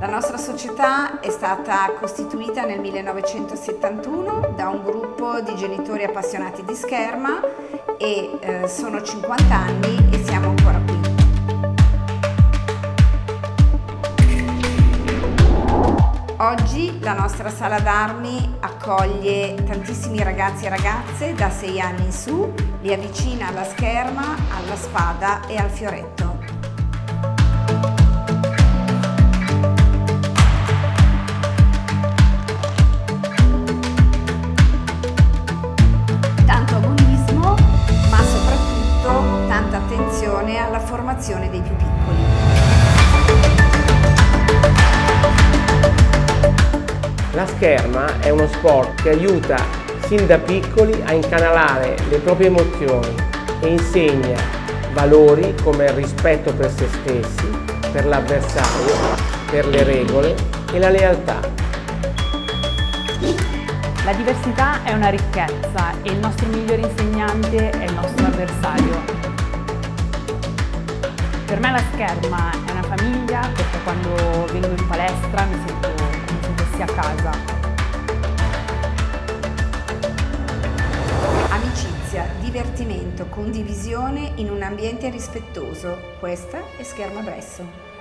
La nostra società è stata costituita nel 1971 da un gruppo di genitori appassionati di scherma e eh, sono 50 anni e siamo ancora qui. Oggi la nostra sala d'armi accoglie tantissimi ragazzi e ragazze da 6 anni in su, li avvicina alla scherma, alla spada e al fioretto. Alla formazione dei più piccoli. La scherma è uno sport che aiuta sin da piccoli a incanalare le proprie emozioni e insegna valori come il rispetto per se stessi, per l'avversario, per le regole e la lealtà. La diversità è una ricchezza e il nostro migliore insegnante è il nostro avversario. Per me la scherma è una famiglia perché quando vengo in palestra mi sento come se fossi a casa. Amicizia, divertimento, condivisione in un ambiente rispettoso. Questa è Scherma Bresso.